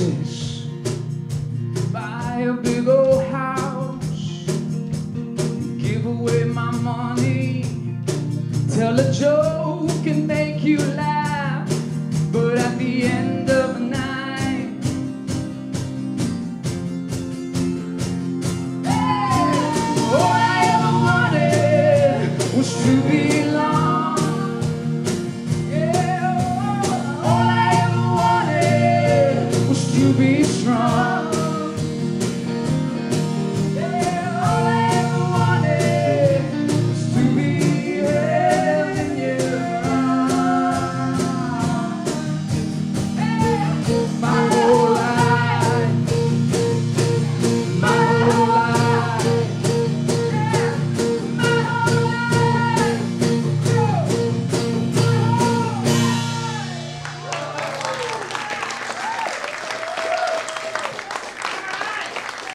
princess buy a big old house. Give away my money. Tell a joke. you be strong.